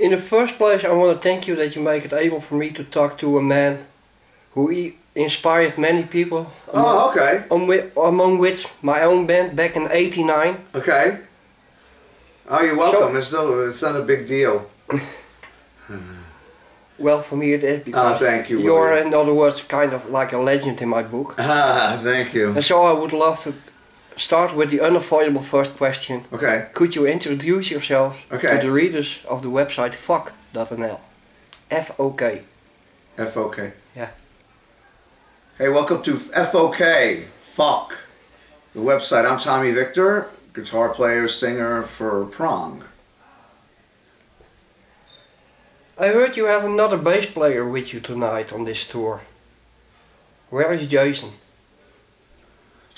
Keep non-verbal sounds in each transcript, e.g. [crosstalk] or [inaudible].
In the first place, I want to thank you that you make it able for me to talk to a man who e- inspired many people. Oh, okay. Among, among which my own band back in '89. Okay. Oh, you're welcome. It's no, it's not a big deal. [laughs] Well, for me it is because Oh, thank you, you're, William. in other words, kind of like a legend in my book. Ah, thank you. And so I would love to start with the unavoidable first question. Okay. Could you introduce yourself Okay. to the readers of the website fok.nl? F-O-K. FOK. Yeah. Hey, welcome to FOK. Fuck. The website. I'm Tommy Victor, guitar player, singer for Prong. I heard you have another bass player with you tonight on this tour. Where is Jason?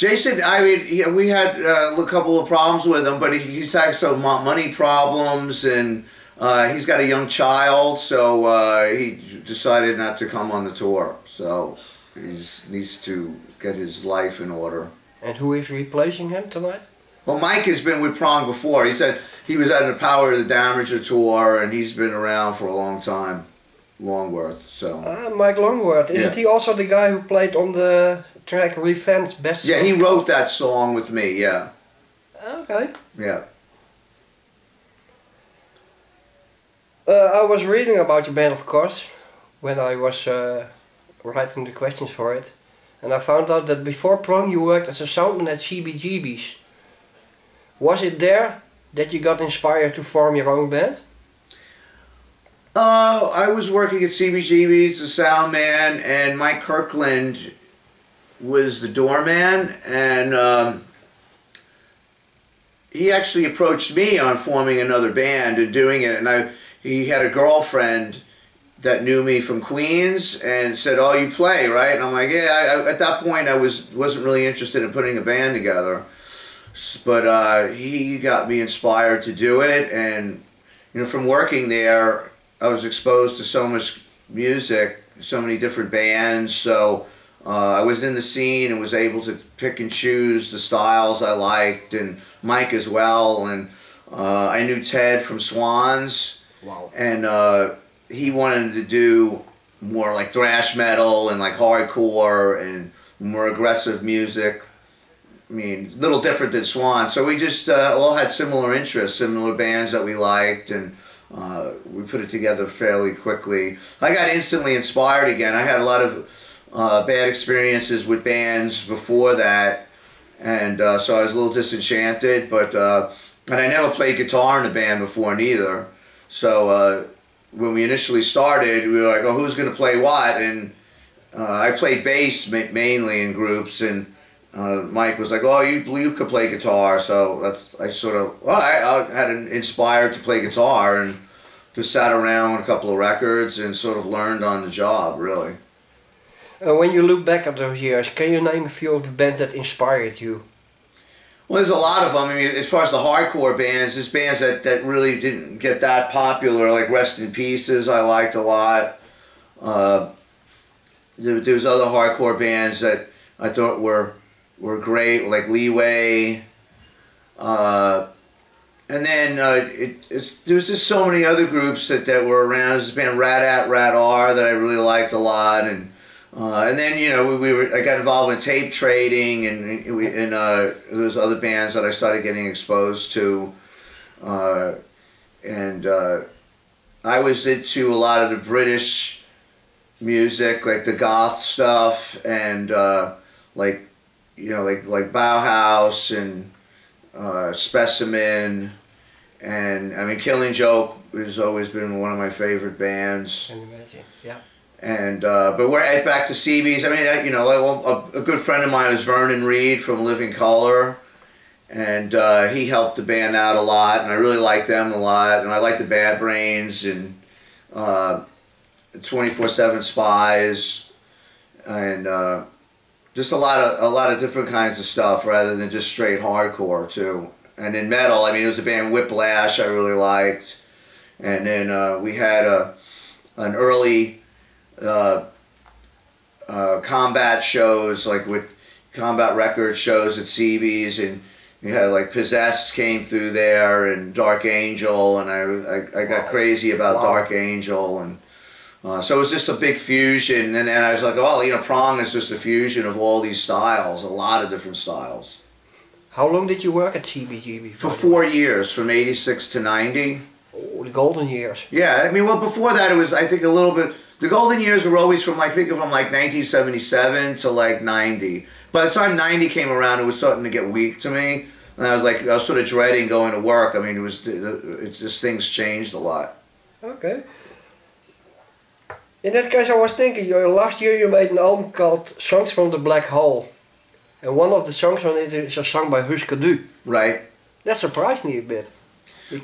Jason, I mean, yeah, we had uh, a couple of problems with him, but he's had some money problems, and uh, he's got a young child, so uh, he decided not to come on the tour. So he needs to get his life in order. And who is replacing him tonight? Well, Mike has been with Prong before. He said he was at the Power of the Damager tour, and he's been around for a long time, Longworth. So Ah, Mike Longworth. Isn't Yeah. he also the guy who played on the track Revenge Best yeah, he wrote that song with me. Yeah, Okay. yeah. Uh, I was reading about your band, of course, when I was uh, writing the questions for it. And I found out that before Prong you worked as a soundman at CBGB's. Was it there that you got inspired to form your own band? Uh, I was working at CBGB's, the sound man, and Mike Kirkland was the doorman, and um, he actually approached me on forming another band and doing it. And I, he had a girlfriend that knew me from Queens and said, "Oh, you play, right?" And I'm like, "Yeah." I- at that point, I was wasn't really interested in putting a band together, but uh, he got me inspired to do it, and you know, from working there, I was exposed to so much music, so many different bands. So uh, I was in the scene and was able to pick and choose the styles I liked, and Mike as well. And uh, I knew Ted from Swans, Wow. and uh, he wanted to do more like thrash metal and like hardcore and more aggressive music. I mean, a little different than Swan. So we just uh, all had similar interests, similar bands that we liked, and uh, we put it together fairly quickly. I got instantly inspired again. I had a lot of uh, bad experiences with bands before that, and uh, so I was a little disenchanted. But uh, and I never played guitar in a band before neither. So uh, when we initially started, we were like, "Oh, who's going to play what?" And uh, I played bass ma- mainly in groups, and uh, Mike was like, "Oh, you you could play guitar." So that's I sort of well, I, I had an inspired to play guitar and just sat around with a couple of records and sort of learned on the job, really. Uh, when you look back at those years, can you name a few of the bands that inspired you? Well, there's a lot of them. I mean, as far as the hardcore bands, there's bands that, that really didn't get that popular, like Rest in Pieces, I liked a lot. Uh, there, there was other hardcore bands that I thought were were great, like Leeway. Uh, and then uh, it, it's, there was just so many other groups that, that were around. There's band Rat At Rat R that I really liked a lot, and uh, and then you know we, we were I got involved in tape trading and we, and uh, there was other bands that I started getting exposed to, uh, and uh, I was into a lot of the British music like the goth stuff and uh, like you know like like Bauhaus and uh, Specimen and I mean Killing Joke has always been one of my favorite bands Can you imagine? Yeah. and uh, but we're at back to CB's. I mean, uh, you know, a, a good friend of mine is Vernon Reid from Living Colour, and uh, he helped the band out a lot, and I really like them a lot, and I like the Bad Brains and Twenty Four Seven Spyz, and uh, just a lot of a lot of different kinds of stuff rather than just straight hardcore too. And in metal, I mean, it was a band Whiplash I really liked, and then uh, we had a an early uh, uh, combat shows, like with combat record shows at CB's, and you had like Possessed came through there and Dark Angel, and I I, I got Wow. crazy about Wow. Dark Angel, and uh, so it was just a big fusion. And then I was like, oh, you know, Prong is just a fusion of all these styles, a lot of different styles. How long did you work at CBGB? For four years, from '86 to '90. Oh, the golden years. Yeah, I mean, well, before that, it was I think a little bit. The golden years were always from I think from like 1977 to like 90. By the time 90 came around, it was starting to get weak to me, and I was like, I was sort of dreading going to work. I mean, it was it's just things changed a lot. Okay. In that case, I was thinking, you, last year you made an album called Songs from the Black Hole. And one of the songs on it is a song by Husker Du. Right. That surprised me a bit.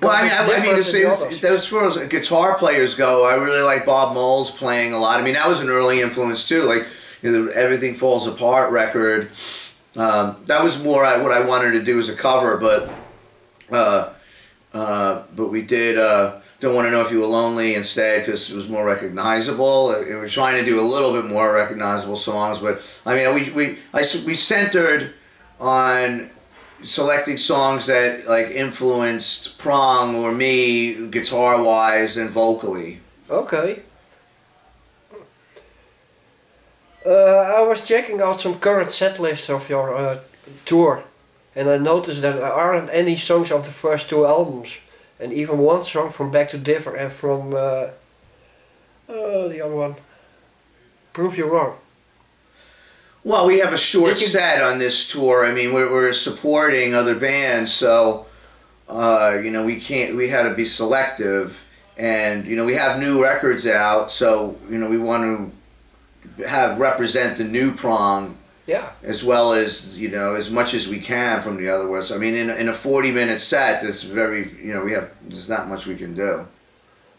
Well, I mean, I, I mean, as, as, as far as guitar players go, I really like Bob Mould playing a lot. I mean, that was an early influence too. Like you know, the Everything Falls Apart record. Um, that was more I, what I wanted to do as a cover, but uh, uh, but we did. Uh, don't want to know if you were lonely instead because it was more recognizable. Uh, We were trying to do a little bit more recognizable songs, but I mean, we we I we centered on selecting songs that like influenced Prong or me guitar wise and vocally. Okay. Uh, I was checking out some current set lists of your uh, tour, and I noticed that there aren't any songs of the first two albums, and even one song from Beg to Differ and from uh, uh, the other one. Prove You Wrong. Well, we have a short set on this tour. I mean, we're, we're supporting other bands, so uh, you know we can't. We had to be selective, and you know we have new records out, so you know we want to have represent the new prong Yeah. as well as you know as much as we can from the other ones. I mean, in, a- in a forty minute set, there's very you know we have there's not much we can do.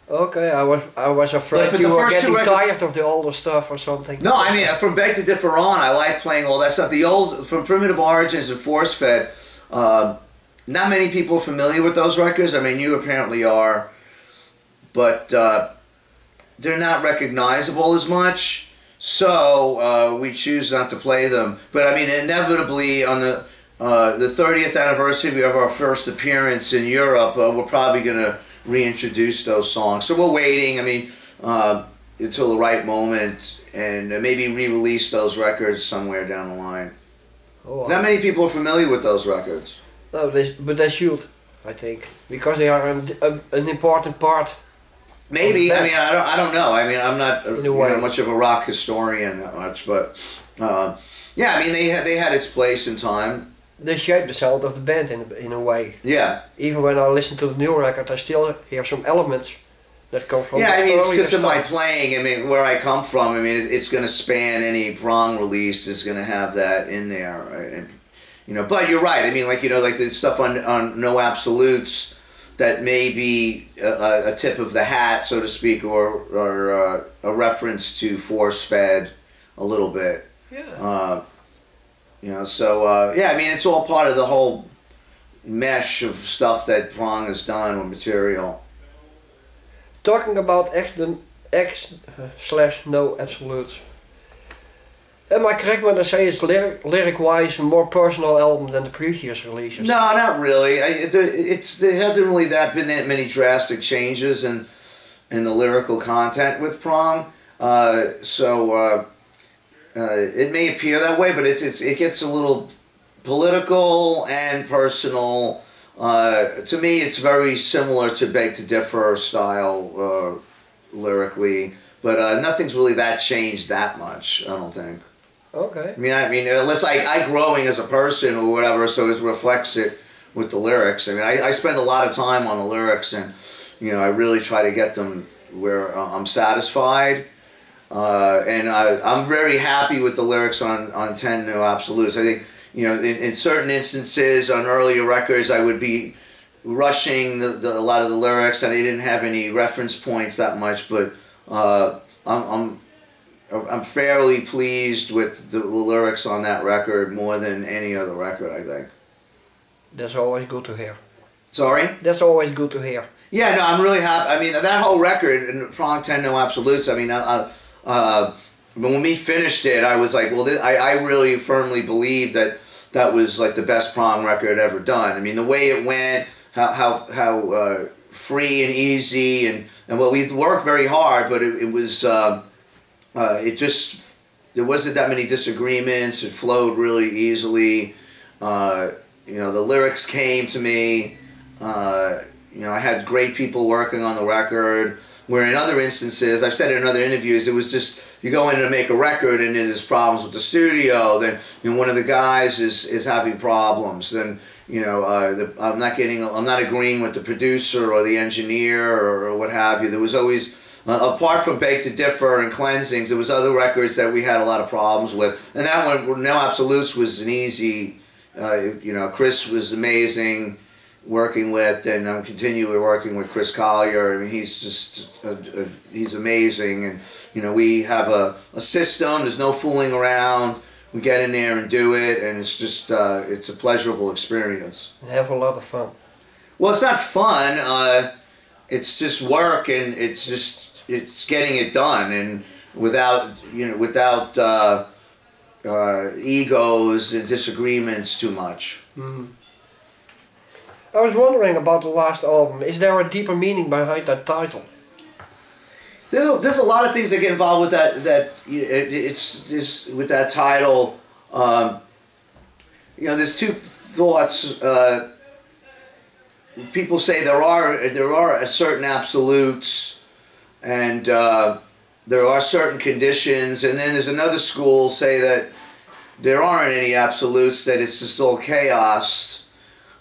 Okay, I was I was afraid but you the were getting tired of the older stuff or something. No, I mean from Beg to Differ on, I like playing all that stuff. The old from Primitive Origins and Force Fed. Uh, not many people are familiar with those records. I mean, you apparently are, but uh, they're not recognizable as much. So uh, we choose not to play them. But I mean, inevitably on the uh, the 30th anniversary of our first appearance in Europe, uh, we're probably going to reintroduce those songs. So we're waiting. I mean, uh, until the right moment, and maybe re-release those records somewhere down the line. Oh, Not many people are familiar with those records. no, they, but they should, I think, because they are an, an important part. Maybe. I mean, I don't. I don't know. I mean, I'm not you know, much of a rock historian that much, but uh, yeah. I mean, they had they had its place in time. They shape the sound of the band in a, in a way. Yeah. Even when I listen to the new record, I still hear some elements that come from. Yeah. I mean, it's because of my playing. I mean, where I come from. I mean, it's, it's going to span any prong release. Is going to have that in there, uh, and you know. But you're right. I mean, like you know, like the stuff on on No Absolutes. That may be a, a tip of the hat, so to speak, or or uh, a reference to force fed a little bit. Yeah. Uh, you know, so uh, yeah, I mean, it's all part of the whole mesh of stuff that Prong has done with material. Talking about X, the X slash no absolutes. Am I correct when I say it's lyric, lyric wise a more personal album than the previous releases? No, not really. I, it, it's there hasn't really that been that many drastic changes in in the lyrical content with Prong. Uh, so uh, uh, it may appear that way, but it's, it's it gets a little political and personal. Uh, to me, it's very similar to Beg to Differ style uh, lyrically, but uh, nothing's really that changed that much. I don't think. Okay. I mean, I mean, unless I, I growing as a person or whatever, so it reflects it with the lyrics. I mean, I, I spend a lot of time on the lyrics, and you know, I really try to get them where uh, I'm satisfied. Uh, and I, I'm very happy with the lyrics on, on 10 No Absolutes. I think, you know, in, in certain instances on earlier records, I would be rushing the, the, a lot of the lyrics and I didn't have any reference points that much, but uh, I'm, I'm I'm fairly pleased with the lyrics on that record more than any other record, I think. That's always good to hear. Sorry? That's always good to hear. Yeah, no, I'm really happy. I mean, that whole record, and Prong 10 No Absolutes, I mean, I, I, uh, when we finished it, I was like, well, this, I, I really firmly believe that that was like the best Prong record ever done. I mean, the way it went, how how how uh, free and easy, and and well, we worked very hard, but it, it was uh, uh, it just there wasn't that many disagreements. It flowed really easily. Uh, you know, the lyrics came to me. Uh, you know, I had great people working on the record. Where in other instances, I've said it in other interviews, it was just you go in to make a record and there's problems with the studio. Then you know, one of the guys is is having problems. Then you know, uh, the, I'm not getting, I'm not agreeing with the producer or the engineer or, or what have you. There was always uh, apart from Beg to Differ and Cleansings, there was other records that we had a lot of problems with, and that one, No Absolutes, was an easy. Uh, you know, Chris was amazing working with, and I'm continually working with Chris Collier. I mean, he's just a, a, he's amazing, and you know, we have a, a system. There's no fooling around. We get in there and do it, and it's just uh, it's a pleasurable experience. And have a lot of fun. Well, it's not fun. Uh, it's just work, and it's just it's getting it done, and without you know without uh, uh, egos and disagreements too much. Mm. I was wondering about the last album. Is there a deeper meaning behind that title? There's, there's a lot of things that get involved with that. That it, it's, it's with that title. Um, you know, there's two thoughts. Uh, people say there are there are certain absolutes, and uh, there are certain conditions, and then there's another school say that there aren't any absolutes. That it's just all chaos.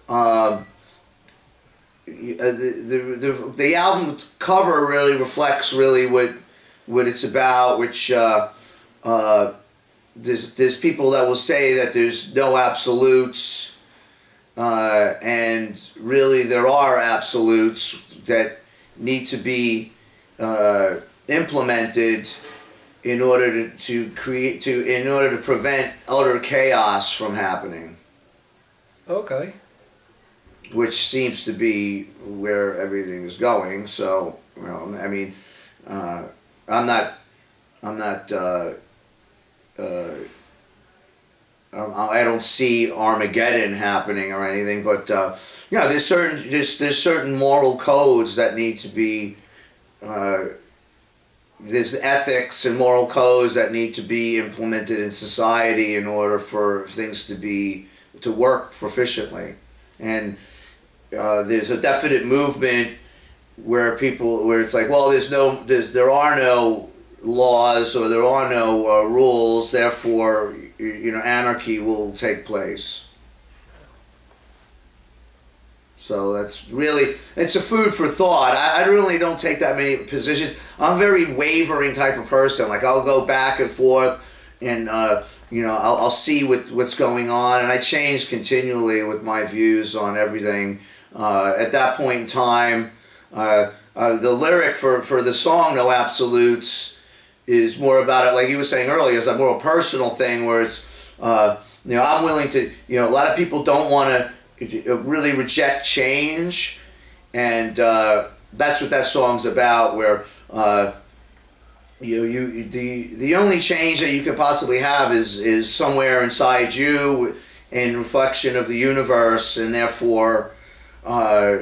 Um, uh, the, the, the, the album cover really reflects really what what it's about which uh, uh, there's, there's people that will say that there's no absolutes uh, and really there are absolutes that need to be uh, implemented in order to, to create to in order to prevent utter chaos from happening okay which seems to be where everything is going. So, you know, I mean, uh, I'm not, I'm not, uh, uh, I don't see Armageddon happening or anything, but uh, yeah, there's certain there's, there's certain moral codes that need to be. Uh, there's ethics and moral codes that need to be implemented in society in order for things to be to work proficiently, and uh, there's a definite movement where people where it's like well there's no there's there are no laws or there are no uh, rules therefore you know anarchy will take place so that's really it's a food for thought. I, I really don't take that many positions. I'm a very wavering type of person. Like i'll go back and forth and uh, you know I'll, I'll see what, what's going on. And i change continually with my views on everything. Uh, at that point in time, uh, uh, the lyric for, for the song No Absolutes is more about it, like you were saying earlier, it's a more personal thing where it's, uh, you know, I'm willing to, you know, a lot of people don't want to really reject change. And uh, that's what that song's about, where uh, you you the the only change that you could possibly have is is somewhere inside you in reflection of the universe and therefore uh,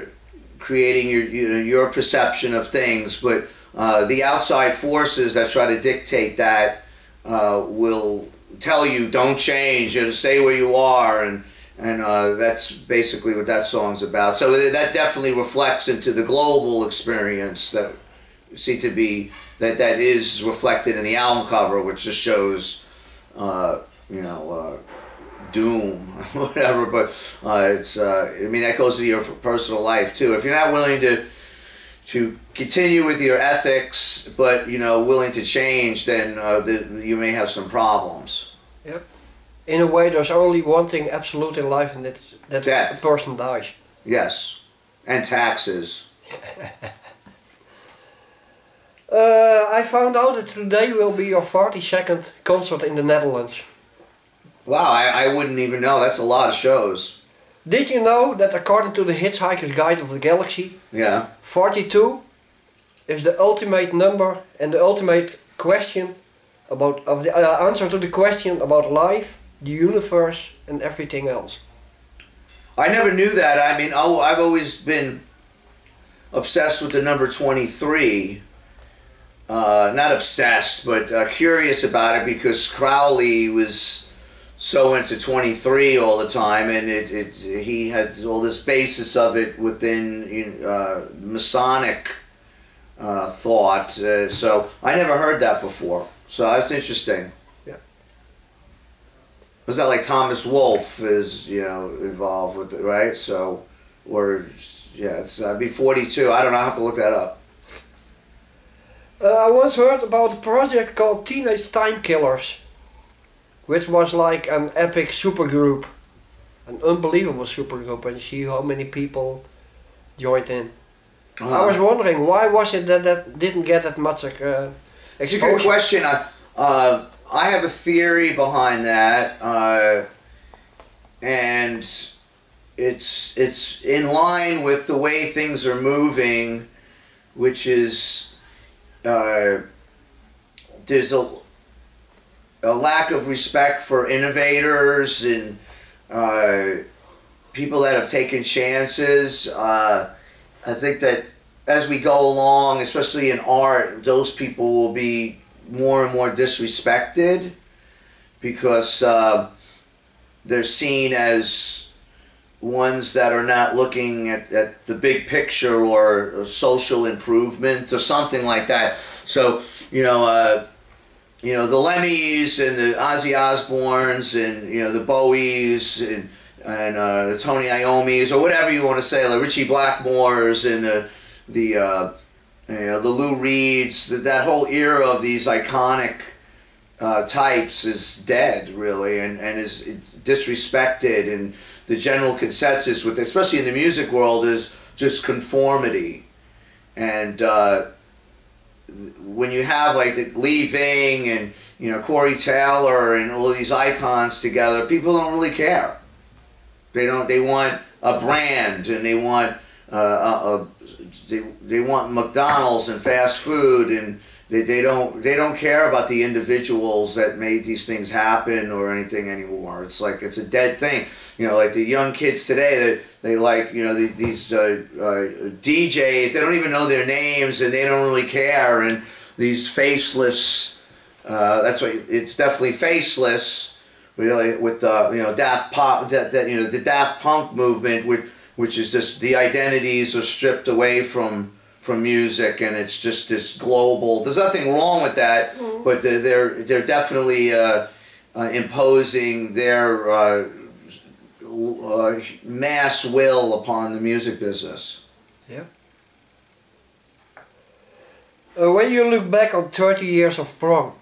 creating your you know, your perception of things, but uh, the outside forces that try to dictate that uh, will tell you don't change, you know, stay where you are, and and uh, that's basically what that song's about. So that definitely reflects into the global experience that see to be that that is reflected in the album cover, which just shows, uh, you know uh, doom, [laughs] whatever. But uh, it's uh, I mean that goes to your personal life too. If you're not willing to to continue with your ethics, but you know willing to change, then uh, the, you may have some problems. In a way, there's only one thing absolute in life, and that's that Death. a person dies. Yes, and taxes. [laughs] uh, I found out that today will be your 42nd concert in the Netherlands. Wow, I, I wouldn't even know. That's a lot of shows. Did you know that according to the Hitchhiker's Guide of the Galaxy, Yeah. 42 is the ultimate number and the ultimate question about of the uh, answer to the question about life the universe, and everything else. I never knew that. I mean, I've always been obsessed with the number 23. Uh, not obsessed, but uh, curious about it because Crowley was so into 23 all the time, and it, it he had all this basis of it within uh, Masonic uh, thought. Uh, so I never heard that before. So that's interesting. Was that like Thomas Wolfe is you know involved with it, right? So, or yeah, it's I'd be 42. I don't know. I have to look that up. Uh, I once heard about a project called Teenage Time Killers, which was like an epic supergroup, an unbelievable supergroup, and see how many people joined in. Uh-huh. I was wondering why was it that that didn't get that much uh, It's a good question. I, uh, I have a theory behind that, uh, and it's it's in line with the way things are moving, which is uh, there's a a lack of respect for innovators and uh, people that have taken chances. Uh, I think that as we go along, especially in art, those people will be more and more disrespected because uh, they're seen as ones that are not looking at, at the big picture or, social improvement or something like that. So, you know, uh, you know, the Lemmys and the Ozzy Osbournes and, you know, the Bowies and, and uh, the Tony Iommis or whatever you want to say, the Ritchie Blackmores and the, the, uh, you know, the Lou Reeds, that, that whole era of these iconic uh, types is dead, really, and, and is disrespected. And the general consensus, with especially in the music world, is just conformity. And uh, when you have like the Lee Ving and you know Corey Taylor and all these icons together, people don't really care. They don't. They want a brand and they want uh, a, a they, they want McDonald's and fast food and they, they don't they don't care about the individuals that made these things happen or anything anymore. It's like it's a dead thing. You know, like the young kids today they, they like you know the, these uh, uh, DJs. They don't even know their names and they don't really care. And these faceless. Uh, that's why it's definitely faceless. Really, with the you know Daft Pop, that, that you know the Daft Punk movement, which which is just the identities are stripped away from from music and it's just this global there's nothing wrong with that Mm. but they're they're, they're definitely uh, uh, imposing their uh, uh, mass will upon the music business Uh, when you look back on 30 years of prong,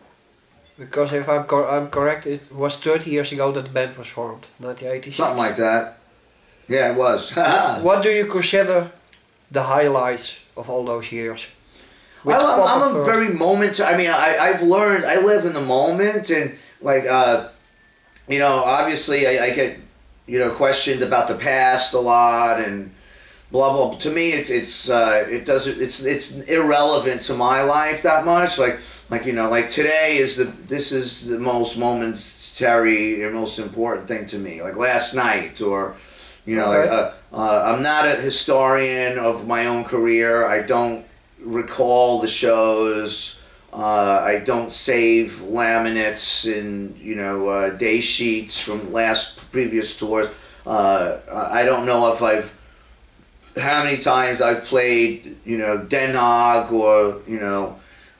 because if I'm, cor- I'm correct, it was 30 years ago that the band was formed, 1986. something like that yeah it was [laughs] What do you consider the highlights of all those years? Which Well, I'm, I'm a very moment. I mean, I, I've learned. I live in the moment, and like, uh, you know, obviously, I, I get, you know, questioned about the past a lot, and blah blah. To me, it's it's uh, it doesn't it's it's irrelevant to my life that much. Like like you know, like today is the this is the most momentary and most important thing to me. Like last night, or you know, Okay. like, uh, uh, I'm not a historian of my own career. I don't recall the shows. Uh, I don't save laminates and you know uh, day sheets from last previous tours. Uh, I don't know if I've how many times I've played you know Den Haag or you know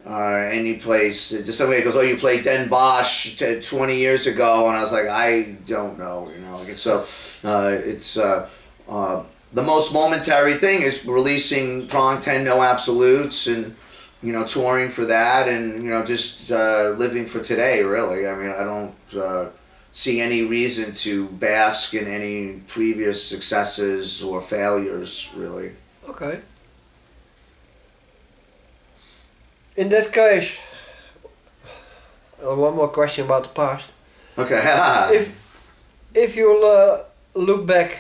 uh, any place. Just somebody goes, oh, you played Den Bosch t- twenty years ago, and I was like, I don't know, you know. So uh, it's. Uh, uh, the most momentary thing is releasing Prong 10 No Absolutes and, you know, touring for that and, you know, just uh, living for today, really. I mean, I don't uh, see any reason to bask in any previous successes or failures, really. Okay. In that case, uh, one more question about the past. Okay. [laughs] if if you uh, look back,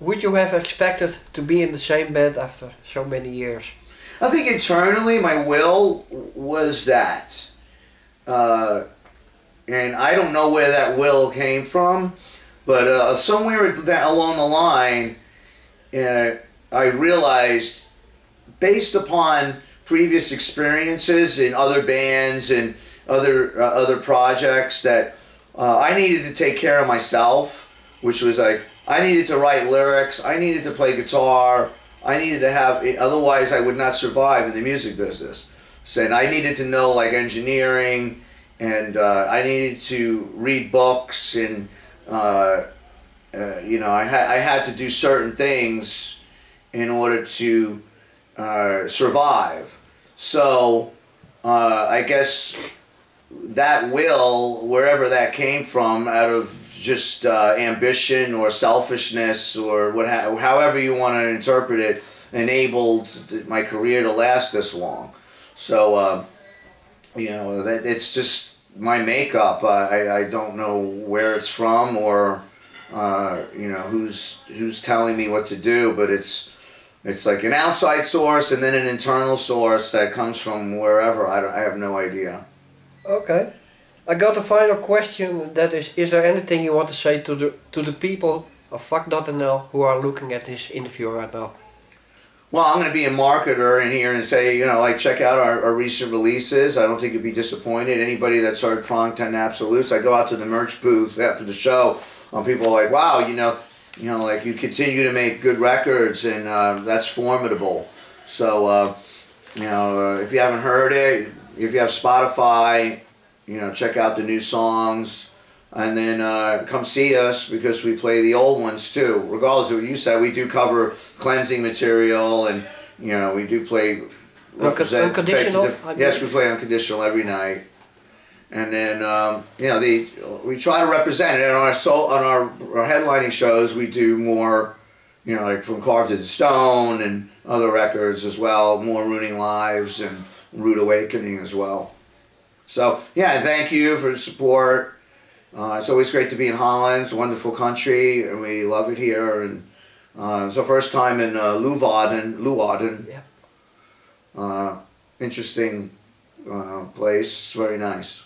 would you have expected to be in the same band after so many years? I think internally my will was that. Uh, and I don't know where that will came from, but uh, somewhere that along the line, uh, I realized, based upon previous experiences in other bands and other uh, other projects, that uh, I needed to take care of myself, which was like I needed to write lyrics, I needed to play guitar, I needed to have. Otherwise, I would not survive in the music business. So, and I needed to know like engineering and uh, I needed to read books and uh, uh, you know I had I had to do certain things in order to uh, survive. So uh, I guess that will wherever that came from out of just uh, ambition or selfishness or what however you want to interpret it enabled my career to last this long. So. Um, you know that it's just my makeup. I, I don't know where it's from or uh, you know who's who's telling me what to do, but it's it's like an outside source and then an internal source that comes from wherever. I, don't, I have no idea. Okay. I got a final question that is is there anything you want to say to the to the people of fok.nl who are looking at this interview right now? well, I'm going to be a marketer in here and say, you know, like check out our, our recent releases. I don't think you'd be disappointed. Anybody that's heard Prong 10 Absolutes, I go out to the merch booth after the show, and people are like, wow, you know, you know, like you continue to make good records, and uh, that's formidable. So, uh, you know, uh, if you haven't heard it, if you have Spotify, you know, check out the new songs and then uh, come see us because we play the old ones too. Regardless of what you said, we do cover cleansing material, and you know we do play. Unconditional. yes, we play unconditional every night, and then um, you know the we try to represent it. And on our soul, on our, our headlining shows, we do more, you know, like from Carved into Stone and other records as well. More Ruining Lives and Rude Awakening as well. So yeah, thank you for the support uh, it's always great to be in Holland. It's a wonderful country, and we love it here. And uh, it's our first time in uh, Leeuwarden. Leeuwarden. Yeah. Uh, interesting uh, place. Very nice.